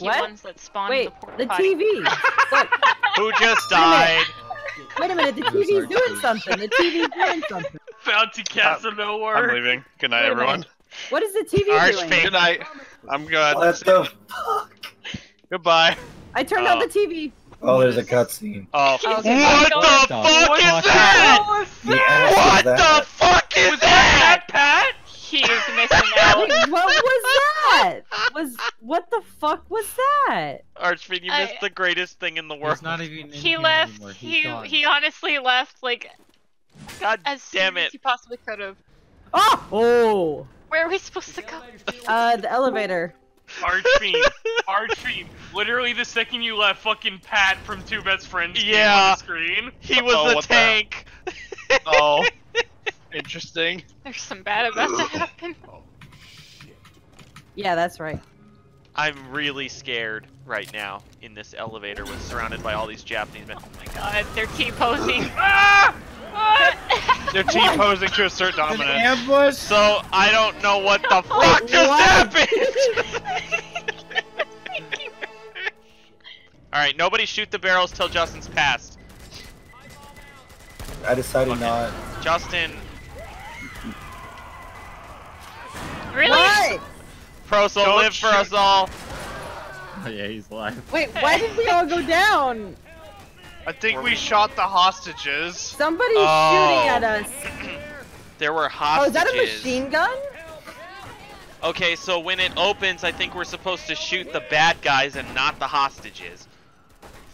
lucky what? ones that spawned Wait, the porta the. TV. Who just Wait a minute. died? wait a minute, the Those TV's doing something. The TV's doing something. Bounty Castle I'm leaving. Good night, everyone. What is the TV Archfiend. doing? Good night. I'm good. What the fuck? Goodbye. I turned Oh. on the uh, TV. Oh, there's a cutscene. Oh, Okay, What the fuck fuck is is that? What was The that? ass What of the that. fuck is Was that that? Pat? He is missing out. Wait, what was that? Was what the fuck was that? Archfiend, you I- missed the greatest thing in the world. He's not even in he here left. anymore. He's He gone. he honestly left like God as damn soon as it. he possibly could have. Oh! Oh! Where are we supposed to go? Uh, the elevator. Archfiend. Archfiend. Literally the second you left, fucking Pat from Two Best Friends came Yeah. on the screen. He was Oh, the what the- tank. oh. Interesting. There's some bad about to happen. Yeah, that's right. I'm really scared right now in this elevator with surrounded by all these Japanese men. Oh my god, they're T-posing. Ah! Ah! They're T posing to assert An dominance. ambush. So I don't know what the fuck just happened. all right, nobody shoot the barrels till Justin's passed. I decided Okay. not. Justin, really? What? Prosol, Don't live for us all. Oh yeah, he's alive. Wait, why did we all go down? I think we shot the hostages. Somebody's Oh. shooting at us. There were hostages. Oh, is that a machine gun? Okay, so when it opens, I think we're supposed to shoot the bad guys and not the hostages.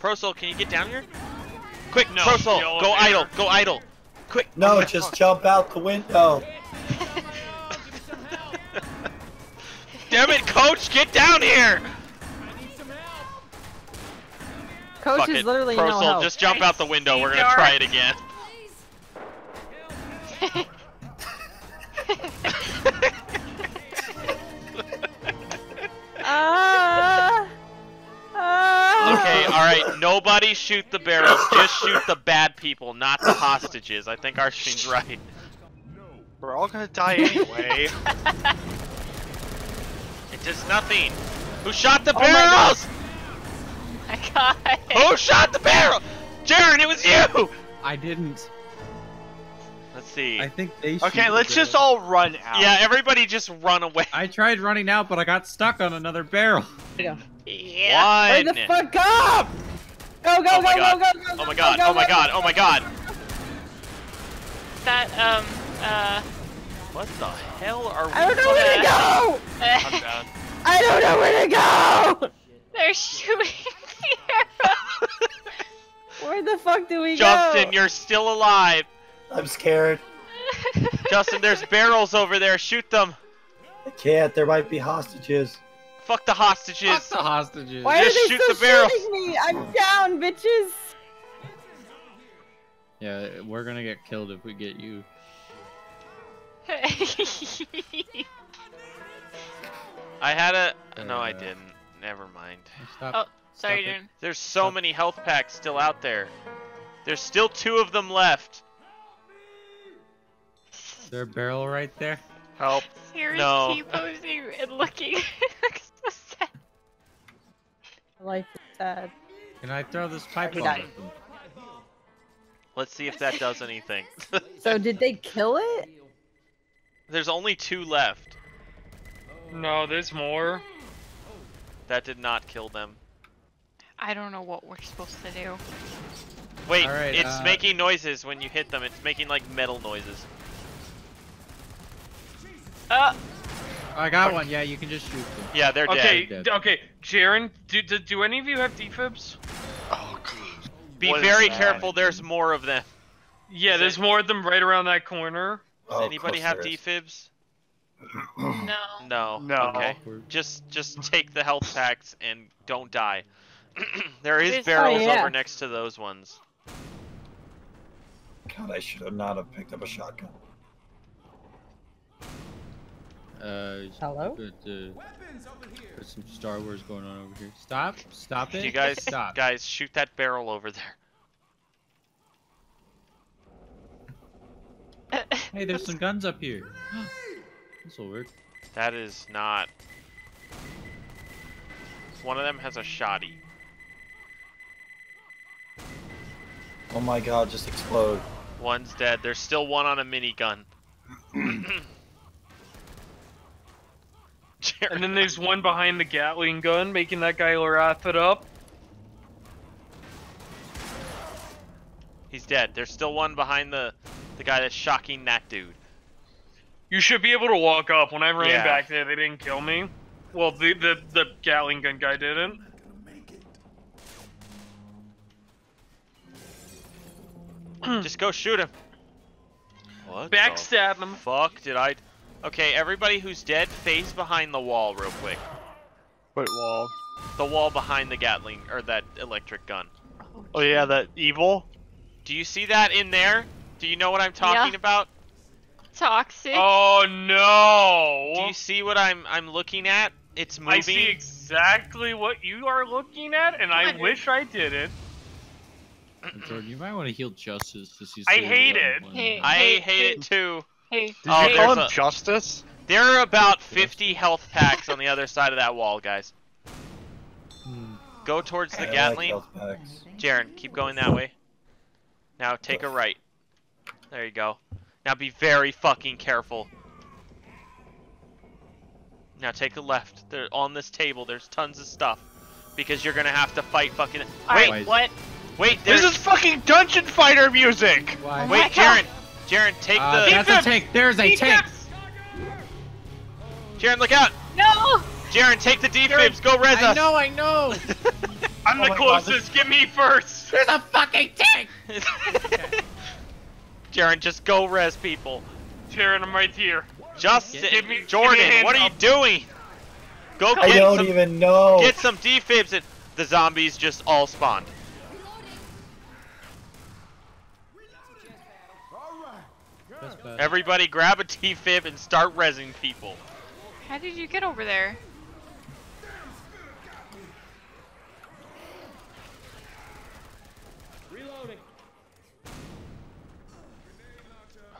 Prosol, can you get down here? Quick, No, Prosol, go idle, go idle. Quick. No, just jump out the window. Damn it, coach, get down here! I need some help! Coach Fuck is it. literally Prosol, no help. just jump out the window. We're gonna try it again. Ah! Ah! Okay, alright, nobody shoot the barrels, just shoot the bad people, not the hostages. I think Archfiend's right. We're all gonna die anyway. It does nothing. Who shot the barrels? Oh my God. barrels? my god. Who shot the barrel? Jaren, it was you! I didn't. Let's see. I think they. okay, let's just all run out. Yeah, everybody just run away. I tried running out, but I got stuck on another barrel. Yeah. Hurry One. the fuck up! Go, go, Oh go, my go, God. go, go, Oh my god, oh my god, oh my god. That um uh. What the hell are we I don't know where to go! I'm down. I don't know where to go! They're shooting the Where the fuck do we Justin, go? you're still alive. I'm scared. Justin, there's barrels over there. Shoot them. I can't. There might be hostages. Fuck the hostages. Fuck the hostages. Why Just are they shoot still the barrels. shooting me? I'm down, bitches! Yeah, we're gonna get killed if we get you. I had a. No, I Uh. didn't. Never mind. Stop. Oh, Sorry, Stop it. There's so Stop. many health packs still out there. There's still two of them left. Is there a barrel right there? Help. Siri's No. T-posing and looking. looks so sad. Life is sad. Can I throw this pipe He at them? Let's see if that does anything. So did they kill it? There's only two left. No, there's more. That did not kill them. I don't know what we're supposed to do. Wait, Alright, it's uh, making noises when you hit them. It's making like metal noises. Uh, I got one. Yeah, you can just shoot them. Yeah, they're Okay, dead. dead. okay, Jaren, do, do do any of you have defibs? Oh, God. Be What is very careful. There's more of them. Yeah, Is there's it- more of them right around that corner. Does Oh, anybody have there is. defibs? no. No. No. Okay. Just just take the health packs and don't die. there is There's- barrels Oh, yeah. over next to those ones. God, I should have not have picked up a shotgun. Uh, Hello? Good, uh, there's some Star Wars going on over here. Stop! Stop it! You guys, stop. guys, shoot that barrel over there. Hey, there's some guns up here. This will work. That is not. One of them has a shoddy. Oh my god, just explode. One's dead. There's still one on a minigun. And then there's one behind the Gatling gun, making that guy wrap it up. he's dead. There's still one behind the the guy that's shocking that dude. You should be able to walk up. When I ran Yeah. back there, they didn't kill me. Well, the the the Gatling gun guy didn't. Just go shoot him. What? the Backstab him. Fuck, did I? Okay, everybody who's dead, face behind the wall real quick. Wait, wall. The wall behind the Gatling, or that electric gun. Oh yeah, that evil. Do you see that in there? Do you know what I'm talking Yeah. about? Toxic. Oh no! Do you see what I'm I'm looking at? It's moving. I see exactly what you are looking at, and I What? wish I didn't. Jordan, you might want to heal Justice to see. I hate it. Hey, I hey, hate hey, it too. Hey, Did Oh, you there's call him a- Justice? There are about 50 health packs on the other side of that wall, guys. Hmm. Go towards the I Gatling. health packs. Jaren, keep going that way. Now take a right. There you go. Now be very fucking careful. Now take a left. There on this table. There's tons of stuff because you're gonna have to fight fucking. Wait, Alright, what? wait. This is fucking Dungeon Fighter music. Why? wait, Jaren. Jaren, take Uh, the. that's a tank. There's a tank. Jaren, look out. No! Jaren, take the defibs. Go res I know, I know. I'm Oh the my God, closest. Get me first. There's a fucking tank. Jaren, just go res people. Sharon, I'm right here. Just Give me- Jordan, give me what are you hand doing? Go get I get don't some, even know. get some defibs and the zombies just all spawned. Everybody grab a defib and start resing people. How did you get over there?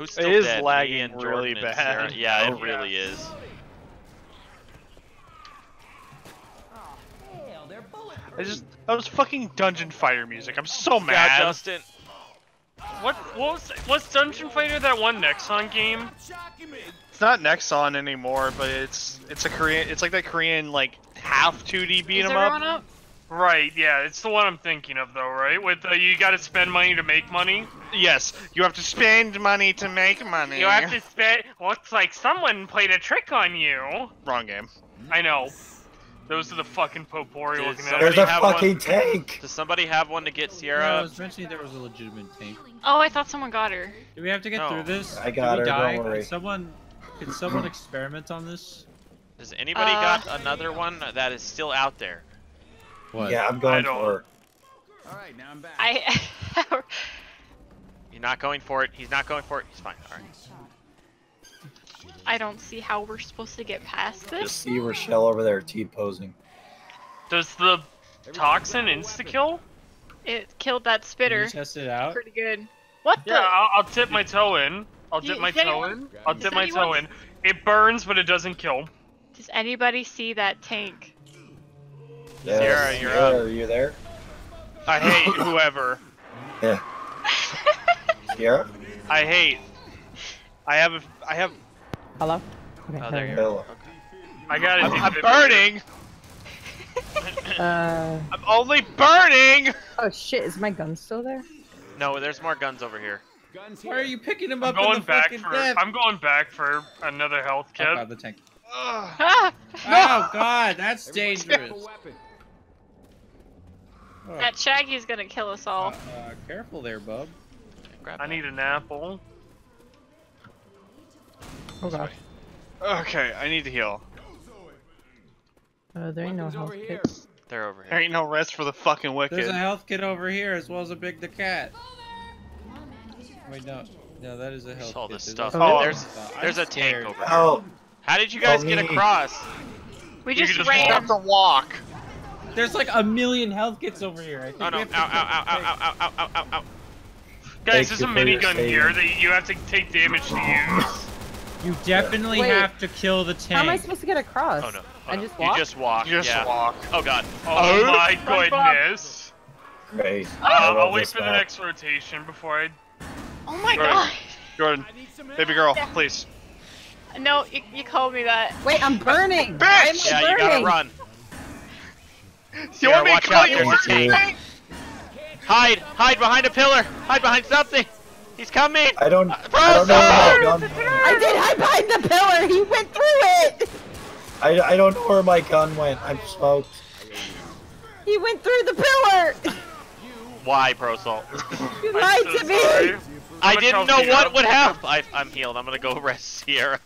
Who's It still is dead? Lagging and really bad. Sarah. Yeah, it Oh, really is. I just that was fucking Dungeon Fighter music. I'm so Yeah, mad. Justin. What? What was? What's Dungeon Fighter? That one Nexon game? It's not Nexon anymore, but it's it's a Korean. It's like that Korean like half 2D beat Is 'em everyone up. up? Right. Yeah, it's the one I'm thinking of, though. Right? With uh, you got to spend money to make money. Yes, you have to spend money to make money. You have to spend. Looks like someone played a trick on you. Wrong game. I know. Those are the fucking potpourri Dude, looking at. somebody There's a have one. fucking tank. Does somebody have one to get No, I Sierra? was mentioning there was a legitimate tank. Oh, I thought someone got her. Do we have to get No. through this? I got Did her, Die? don't worry. Can someone, can someone experiment on this? Does anybody Uh, got another one that is still out there? What? Yeah, I'm going don't- for. I'm back. I. You're not going for it. He's not going for it. He's fine. All right. I don't see how we're supposed to get past this. Just this. see Rochelle over there T posing. Does the toxin insta kill? It killed that Can spitter. you test it out? Pretty good. What the? Yeah, I'll, I'll tip my toe in. I'll You- dip my toe anyone- in. I'll is dip my toe in. It burns, but it doesn't kill. Does anybody see that tank? Yeah, Sierra, you're Sierra, up. Are you there? I hate whoever. Yeah. Sierra? I hate. I have. A, I have. Hello? Okay, Oh, there you Hello. I got it. I'm, I'm burning. Uh, I'm only burning. oh shit, is my gun still there? No, there's more guns over here. Guns. Why are you picking him I'm up in going the back for. depth? I'm going back for another health Oh kit. god, the tank. Ugh. Ah! Oh god, that's dangerous. Oh, That Shaggy's gonna kill us uh, all. uh, careful there, bub. Grab I that. need an apple. Oh god. Okay, I need to heal. Uh, there ain't no health kits. They're over There here. ain't no rest for the fucking wicked. There's a health kit over here as well as a big the cat. Wait, no. No, that is a health all kit. this stuff. also- Oh, there's Uh, there's a tank over here. Oh, How did you guys Oh, get across? We You just ran. You have to walk. There's like a million health kits over here. I think Oh we no! Ow! have to Ow! Ow! Ow! Ow! Ow! Ow! Ow! Ow! Ow! Guys, Thank there's a minigun here that you have to take damage to use. You definitely Wait. have to kill the tank. How am I supposed to get across? Oh no. Oh, I no. just You just walk. You just yeah. walk. Oh god. Oh, oh. my goodness. Great. Oh, I I'll wait this for the next rotation before I. Oh my Right. god. Jordan, baby girl, please. No, you, you called me that. Wait, I'm burning. Bitch! Why am I Yeah, you gotta burning? Run. You Sierra, want me to watch call out, you there's a first tank. thing? Hide! Hide behind a pillar! Hide behind something! He's coming! I don't. Uh, I don't know where my gun. I did hide behind the pillar. He went through it. I, I don't know where my gun went. I'm smoked. He went through the pillar. Why, Prosol? You I'm lied so to me. sorry. I didn't know do what would happen! I, I'm healed. I'm gonna go rest Sierra.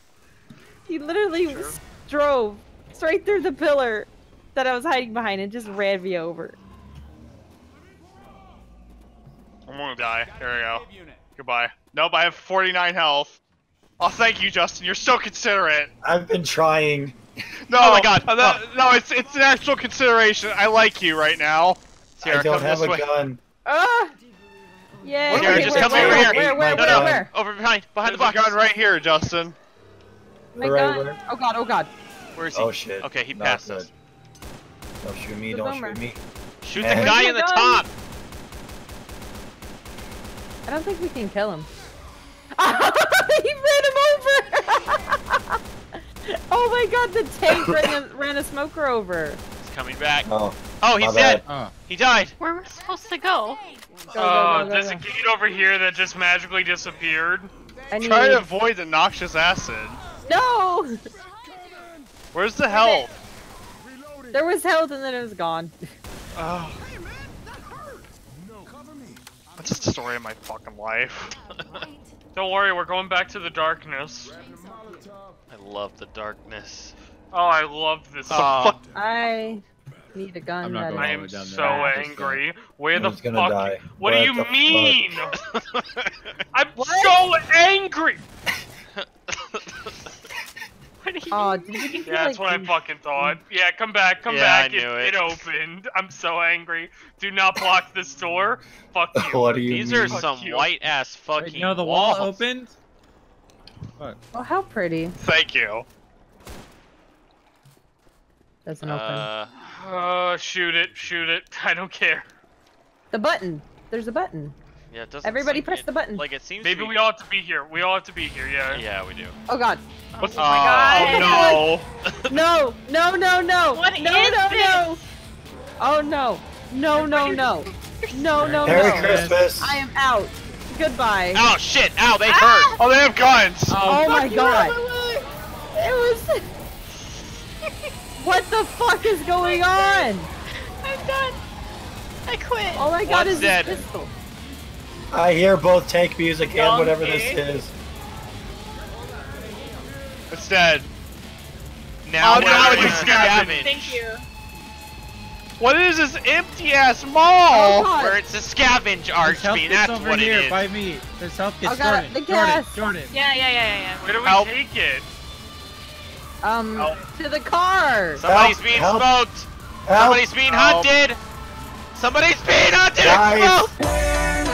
He literally drove straight through the pillar that I was hiding behind and just ran me over. I'm gonna die. Here we go. Goodbye. Nope, I have 49 health. Oh, thank you, Justin. You're so considerate. I've been trying. No, Oh my God. that- No, it's it's an actual consideration. I like you right now. Sierra, I don't come have this a way. gun. Ah! Yeah. Sierra, wait, just where, come where, over here. Where, where, No, where, no, no. where? Over behind, behind the There's a box. gun right here, Justin. My Right gun. where? Oh god, oh god. Where is he? Oh shit. Okay, he Not passed good. us. Don't shoot me. The Don't boomer. shoot me. Shoot the guy in the gun? top! I don't think we can kill him. he ran him over! oh my god, the tank ran a, ran a smoker over. He's coming back. Oh, Oh, he's bad. dead! Oh. He died! Where we're supposed to go? Go, go, Uh, go, go, there's go. a gate over here that just magically disappeared. I need... Try to avoid the noxious acid. No! Where's the health? There was health and then it was gone. Oh. That's just the story of my fucking life. Don't worry, we're going back to the darkness. I love the darkness. Oh, I love this. Oh, I need a gun I'm not that going I am down so there. Just, uh, angry. Where the Who's gonna fuck? die? What do you mean? I'm What? so angry. What do Oh, did you feel Yeah, that's like what I fucking thought. Yeah, come back, come Yeah, back. I it, knew it. it opened. I'm so angry. Do not block this door. Fuck you. what do you These mean? are Fuck some you. white ass Wait, fucking no, the wall walls. opened. Fuck. Oh, how pretty. Thank you. Doesn't open. Uh, Uh, shoot it, shoot it. I don't care. The button. There's a button. Yeah, it doesn't Everybody seem- press it- the button. Like it seems. Maybe to be... we all have to be here. We all have to be here. Yeah. Yeah, we do. Oh god. What's Oh my Oh god. no. No, no, no, no. What no, is no, this? no. Oh no. No, no, no. No, no, Merry no. Christmas. I am out. Goodbye. Ow, shit! Ow, they Ah! hurt! Oh, they have guns. Oh my god. out of the. It was. what the fuck is going on? I'm done. I quit. All I got One's is dead. this pistol. I hear both tank music and whatever this is. It's dead. Now Oh, we're now gonna it's scavenge. Thank you. What is this empty ass Oh, mall? God. Where it's a scavenge There's health that's over what here it is. by me. There's health kits. I got Jordan, the Jordan, gas. Jordan. Yeah, yeah, yeah, yeah. Where do we Help. take it? Um, Help. to the car. Somebody's Help, being help. smoked! Help. Somebody's being Help. hunted! Somebody's being hunted Guys. and smoked!